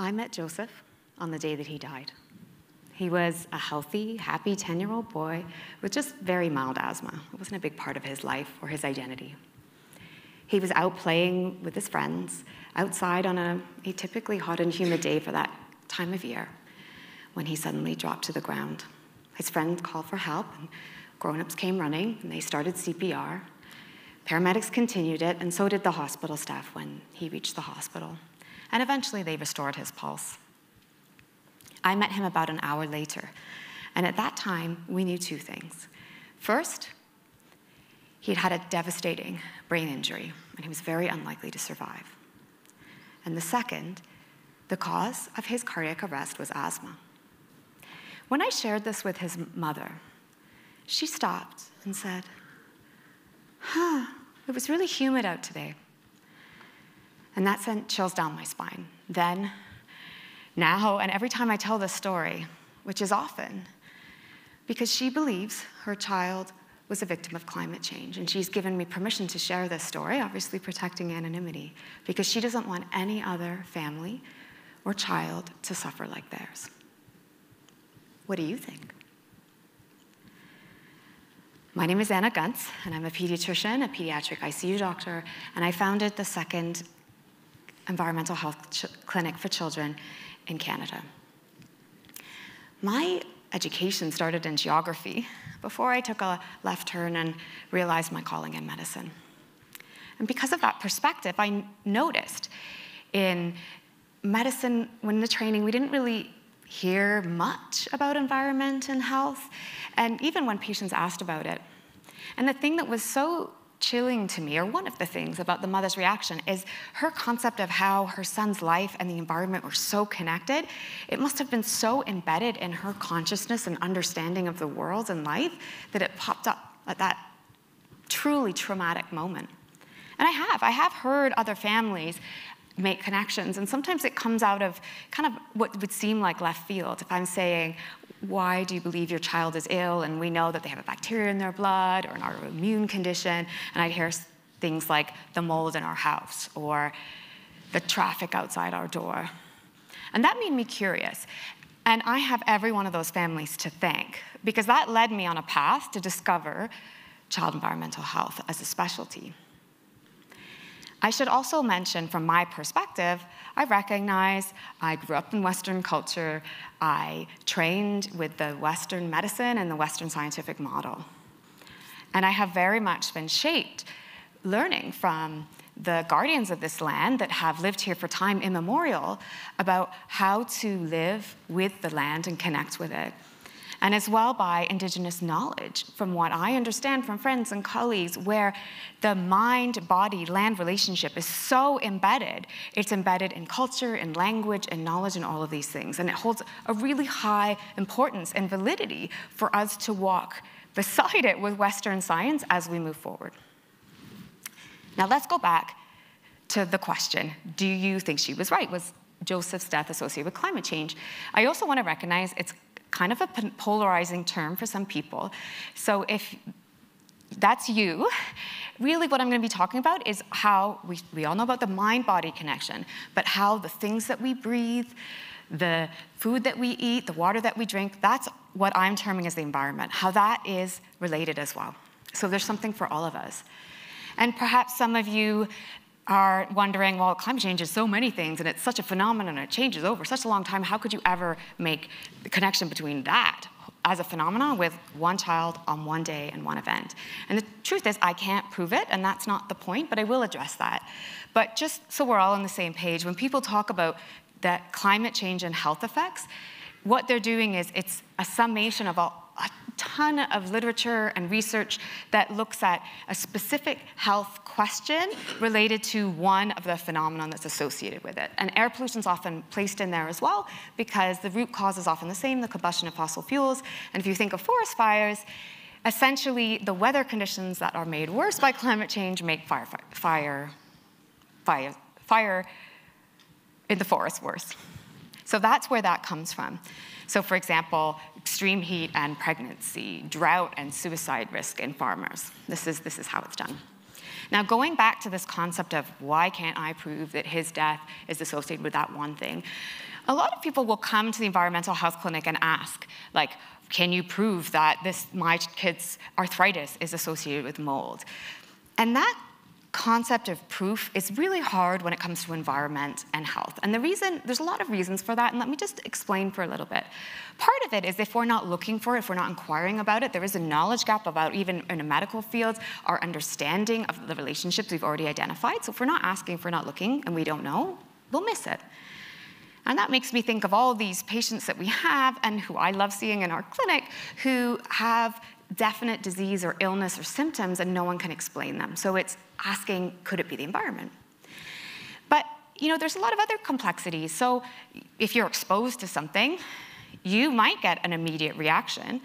I met Joseph on the day that he died. He was a healthy, happy 10 year old boy with just very mild asthma. It wasn't a big part of his life or his identity. He was out playing with his friends outside on a, a typically hot and humid day for that time of year when he suddenly dropped to the ground. His friends called for help, and grown ups came running, and they started CPR. Paramedics continued it, and so did the hospital staff when he reached the hospital. And eventually they restored his pulse. I met him about an hour later, and at that time, we knew two things. First, he'd had a devastating brain injury, and he was very unlikely to survive. And the second, the cause of his cardiac arrest was asthma. When I shared this with his mother, she stopped and said, Huh, it was really humid out today. And that sent chills down my spine. Then now and every time I tell this story, which is often, because she believes her child was a victim of climate change. And she's given me permission to share this story, obviously protecting anonymity, because she doesn't want any other family or child to suffer like theirs. What do you think? My name is Anna Gunz, and I'm a pediatrician, a pediatric ICU doctor, and I founded the second environmental health ch- clinic for children in Canada. My education started in geography before I took a left turn and realized my calling in medicine. And because of that perspective, I noticed in medicine, when the training, we didn't really hear much about environment and health, and even when patients asked about it. And the thing that was so chilling to me, or one of the things about the mother's reaction, is her concept of how her son's life and the environment were so connected. It must have been so embedded in her consciousness and understanding of the world and life that it popped up at that truly traumatic moment. And I have. I have heard other families make connections. And sometimes it comes out of kind of what would seem like left field. If I'm saying, why do you believe your child is ill? And we know that they have a bacteria in their blood or an autoimmune condition. And I'd hear things like the mold in our house or the traffic outside our door. And that made me curious. And I have every one of those families to thank because that led me on a path to discover child environmental health as a specialty. I should also mention, from my perspective, I recognize I grew up in Western culture. I trained with the Western medicine and the Western scientific model. And I have very much been shaped learning from the guardians of this land that have lived here for time immemorial about how to live with the land and connect with it and as well by Indigenous knowledge, from what I understand from friends and colleagues, where the mind body land relationship is so embedded. It's embedded in culture and language and knowledge and all of these things. And it holds a really high importance and validity for us to walk beside it with Western science as we move forward. Now let's go back to the question Do you think she was right? Was Joseph's death associated with climate change? I also want to recognize it's kind of a polarizing term for some people. So if that's you, really what I'm going to be talking about is how we, we all know about the mind body connection, but how the things that we breathe, the food that we eat, the water that we drink, that's what I'm terming as the environment, how that is related as well. So there's something for all of us. And perhaps some of you are wondering, well, climate change is so many things and it's such a phenomenon and it changes over such a long time. How could you ever make the connection between that as a phenomenon with one child on one day and one event? And the truth is, I can't prove it, and that's not the point, but I will address that. But just so we're all on the same page, when people talk about that climate change and health effects, what they're doing is it's a summation of all ton of literature and research that looks at a specific health question related to one of the phenomenon that's associated with it. And air pollution is often placed in there as well because the root cause is often the same, the combustion of fossil fuels. And if you think of forest fires, essentially the weather conditions that are made worse by climate change make fire, fire, fire, fire in the forest worse. So that's where that comes from. So, for example, extreme heat and pregnancy, drought and suicide risk in farmers. This is, this is how it's done. Now, going back to this concept of why can't I prove that his death is associated with that one thing, A lot of people will come to the environmental health clinic and ask, like, can you prove that this my kid's arthritis is associated with mold? And that concept of proof is really hard when it comes to environment and health. And the reason, there's a lot of reasons for that, and let me just explain for a little bit. Part of it is if we're not looking for it, if we're not inquiring about it, there is a knowledge gap about even in a medical field, our understanding of the relationships we've already identified. So if we're not asking, if we're not looking, and we don't know, we'll miss it. And that makes me think of all these patients that we have and who I love seeing in our clinic who have definite disease or illness or symptoms and no one can explain them. So it's asking, could it be the environment? But you know, there's a lot of other complexities. So if you're exposed to something, you might get an immediate reaction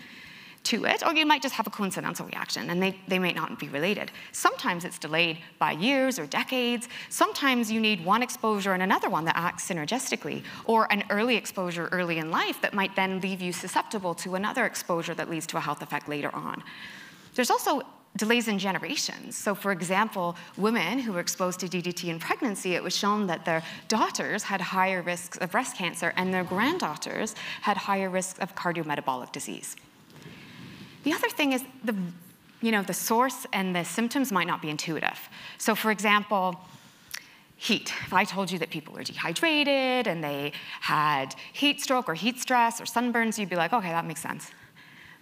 to it, or you might just have a coincidental reaction and they, they might not be related. Sometimes it's delayed by years or decades. Sometimes you need one exposure and another one that acts synergistically, or an early exposure early in life that might then leave you susceptible to another exposure that leads to a health effect later on. There's also delays in generations. So, for example, women who were exposed to DDT in pregnancy, it was shown that their daughters had higher risks of breast cancer and their granddaughters had higher risks of cardiometabolic disease. The other thing is the, you know, the source and the symptoms might not be intuitive. So, for example, heat. If I told you that people were dehydrated and they had heat stroke or heat stress or sunburns, you'd be like, okay, that makes sense.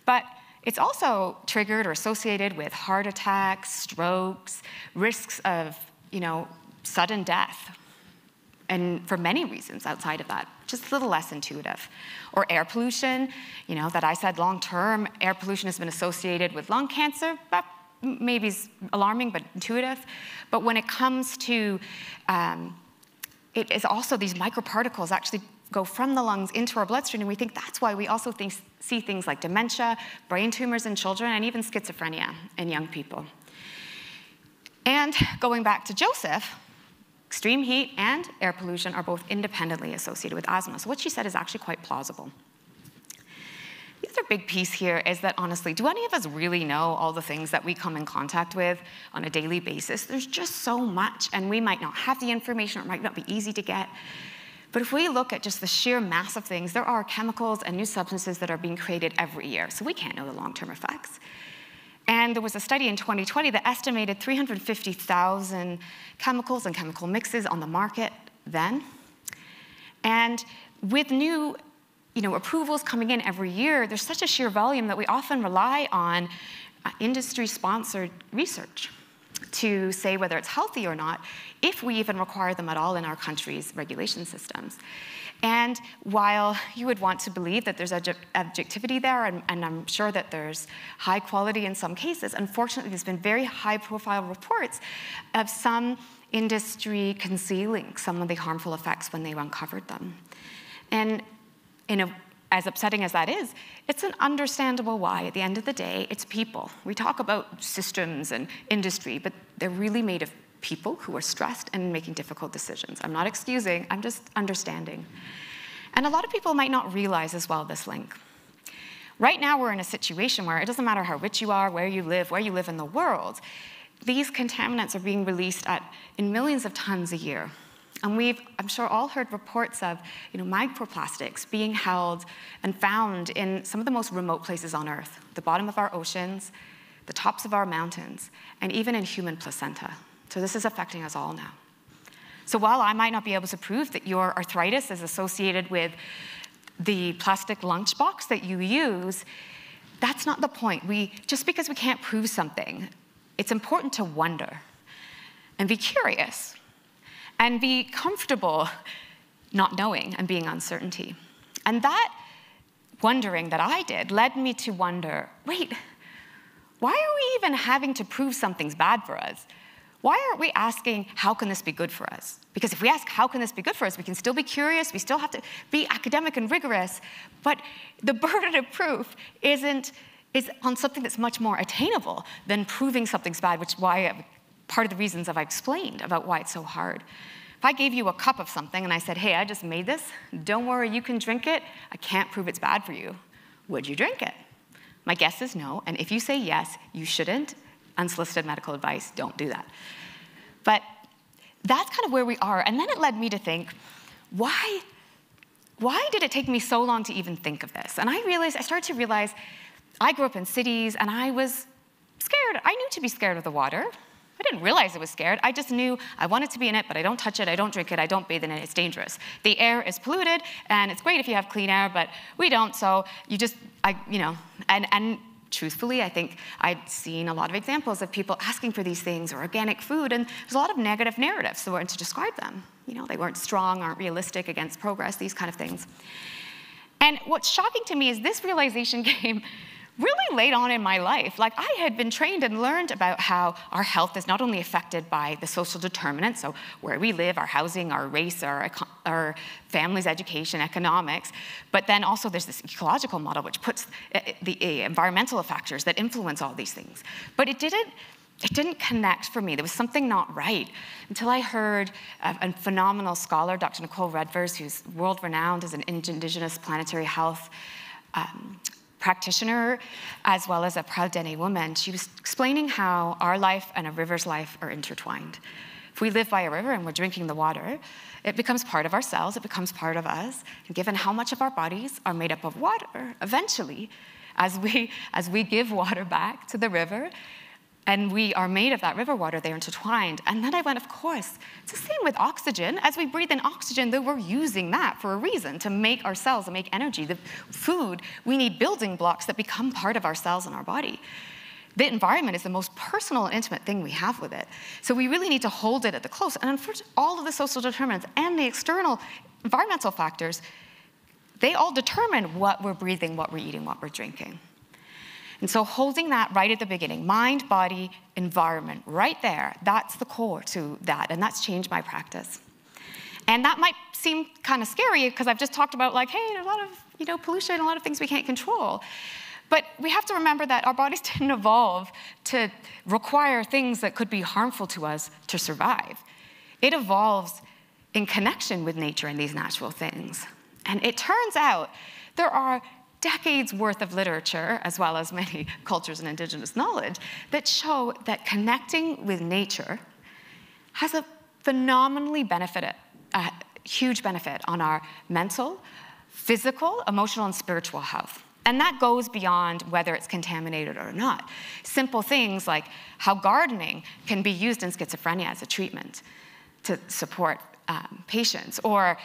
But it's also triggered or associated with heart attacks, strokes, risks of, you know, sudden death, and for many reasons outside of that, just a little less intuitive. Or air pollution, you know, that I said long term, air pollution has been associated with lung cancer, but maybe is alarming, but intuitive. But when it comes to, um, it is also these microparticles actually go from the lungs into our bloodstream, and we think that's why we also think, see things like dementia, brain tumors in children, and even schizophrenia in young people. And going back to Joseph, extreme heat and air pollution are both independently associated with asthma. So what she said is actually quite plausible. The other big piece here is that honestly, do any of us really know all the things that we come in contact with on a daily basis? There's just so much, and we might not have the information, or it might not be easy to get. But if we look at just the sheer mass of things, there are chemicals and new substances that are being created every year, so we can't know the long term effects. And there was a study in 2020 that estimated 350,000 chemicals and chemical mixes on the market then. And with new you know, approvals coming in every year, there's such a sheer volume that we often rely on uh, industry sponsored research to say whether it's healthy or not, if we even require them at all in our country's regulation systems. And while you would want to believe that there's objectivity there, and, and, I'm sure that there's high quality in some cases, unfortunately, there's been very high profile reports of some industry concealing some of the harmful effects when they uncovered them. And in a, as upsetting as that is, it's an understandable why. At the end of the day, it's people. We talk about systems and industry, but they're really made of people who are stressed and making difficult decisions. I'm not excusing, I'm just understanding. And a lot of people might not realize as well this link. Right now, we're in a situation where it doesn't matter how rich you are, where you live, where you live in the world, these contaminants are being released at, in millions of tons a year. And we've, I'm sure, all heard reports of you know, microplastics being held and found in some of the most remote places on Earth the bottom of our oceans, the tops of our mountains, and even in human placenta. So this is affecting us all now. So while I might not be able to prove that your arthritis is associated with the plastic lunchbox that you use, that's not the point. We, just because we can't prove something, it's important to wonder and be curious and be comfortable not knowing and being uncertainty. And that wondering that I did led me to wonder wait, why are we even having to prove something's bad for us? Why aren't we asking, how can this be good for us? Because if we ask, how can this be good for us, we can still be curious, we still have to be academic and rigorous, but the burden of proof isn't, is on something that's much more attainable than proving something's bad, which is why part of the reasons I've explained about why it's so hard. If I gave you a cup of something and I said, hey, I just made this, don't worry, you can drink it, I can't prove it's bad for you, would you drink it? My guess is no, and if you say yes, you shouldn't, unsolicited medical advice, don't do that. But that's kind of where we are. And then it led me to think, why, why did it take me so long to even think of this? And I realized, I started to realize I grew up in cities and I was scared. I knew to be scared of the water. I didn't realize I was scared. I just knew I wanted to be in it, but I don't touch it, I don't drink it, I don't bathe in it, it's dangerous. The air is polluted, and it's great if you have clean air, but we don't, so you just, I, you know, and, and truthfully, I think I'd seen a lot of examples of people asking for these things or organic food, and there's a lot of negative narratives that weren't to describe them. You know, they weren't strong, aren't realistic against progress, these kind of things. And what's shocking to me is this realization came really late on in my life. Like I had been trained and learned about how our health is not only affected by the social determinants, so where we live, our housing, our race, our, our family's education, economics, but then also there's this ecological model which puts eh, eh, the eh, environmental factors that influence all these things. But it didn't it didn't connect for me. There was something not right until I heard a, a phenomenal scholar, Dr. Nicole Redvers, who's world renowned as an indigenous planetary health um, practitioner as well as a proud Dene woman, she was explaining how our life and a river's life are intertwined. If we live by a river and we're drinking the water, it becomes part of ourselves, it becomes part of us. And given how much of our bodies are made up of water, eventually, as we, as we give water back to the river, and we are made of that river water, they're intertwined. And then I went, of course, it's the same with oxygen. As we breathe in oxygen, though we're using that for a reason to make our cells and make energy. The food, we need building blocks that become part of our cells and our body. The environment is the most personal and intimate thing we have with it. So we really need to hold it at the close. And unfortunately, all of the social determinants and the external environmental factors, they all determine what we're breathing, what we're eating, what we're drinking. And so holding that right at the beginning, mind, body, environment, right there, that's the core to that. And that's changed my practice. And that might seem kind of scary because I've just talked about like, hey, a lot of you know, pollution, a lot of things we can't control. But we have to remember that our bodies didn't evolve to require things that could be harmful to us to survive. It evolves in connection with nature and these natural things. And it turns out there are decades worth of literature, as well as many cultures and indigenous knowledge, that show that connecting with nature has a phenomenally benefit, a huge benefit on our mental, physical, emotional, and spiritual health. And that goes beyond whether it's contaminated or not. Simple things like how gardening can be used in schizophrenia as a treatment to support um, patients, or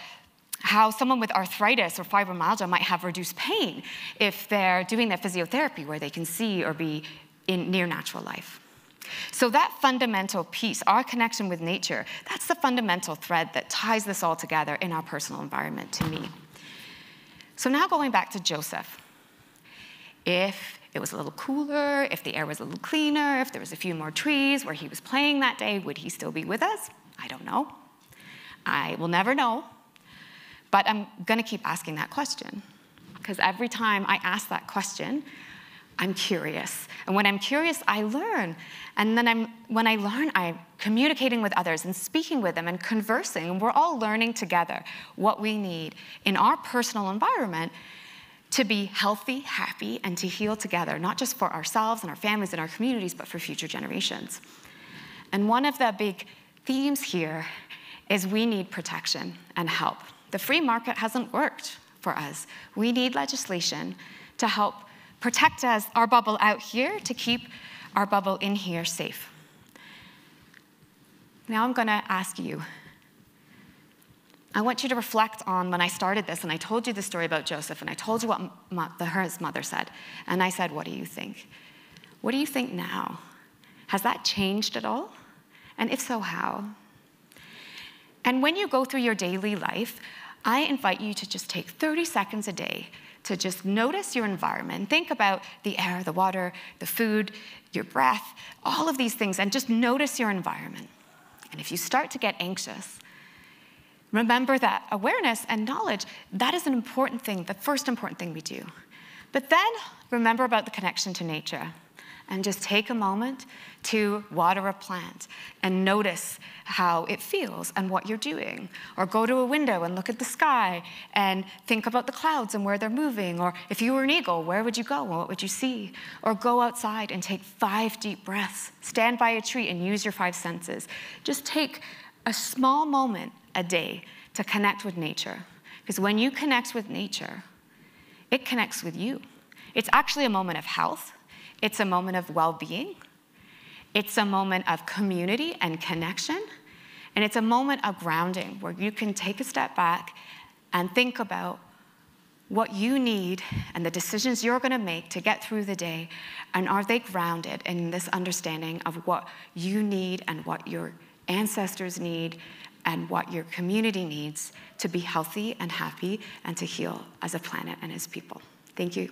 how someone with arthritis or fibromyalgia might have reduced pain if they're doing their physiotherapy where they can see or be in near natural life. So, that fundamental piece, our connection with nature, that's the fundamental thread that ties this all together in our personal environment to me. So, now going back to Joseph. If it was a little cooler, if the air was a little cleaner, if there was a few more trees where he was playing that day, would he still be with us? I don't know. I will never know but I'm going to keep asking that question because every time I ask that question, I'm curious. And when I'm curious, I learn. And then I'm, when I learn, I'm communicating with others and speaking with them and conversing. And we're all learning together what we need in our personal environment to be healthy, happy, and to heal together, not just for ourselves and our families and our communities, but for future generations. And one of the big themes here is we need protection and help. The free market hasn't worked for us. We need legislation to help protect us, our bubble out here, to keep our bubble in here safe. Now I'm going to ask you. I want you to reflect on when I started this and I told you the story about Joseph and I told you what the his mother said. And I said, What do you think? What do you think now? Has that changed at all? And if so, how? And when you go through your daily life, I invite you to just take 30 seconds a day to just notice your environment. Think about the air, the water, the food, your breath, all of these things, and just notice your environment. And if you start to get anxious, remember that awareness and knowledge, that is an important thing, the first important thing we do. But then remember about the connection to nature and just take a moment to water a plant and notice how it feels and what you're doing. Or go to a window and look at the sky and think about the clouds and where they're moving. Or if you were an eagle, where would you go and what would you see? Or go outside and take five deep breaths. Stand by a tree and use your five senses. Just take a small moment a day to connect with nature Because when you connect with nature, it connects with you. It's actually a moment of health, it's a moment of well being, it's a moment of community and connection, and it's a moment of grounding where you can take a step back and think about what you need and the decisions you're going to make to get through the day, and are they grounded in this understanding of what you need and what your ancestors need and what your community needs to be healthy and happy and to heal as a planet and as people? Thank you.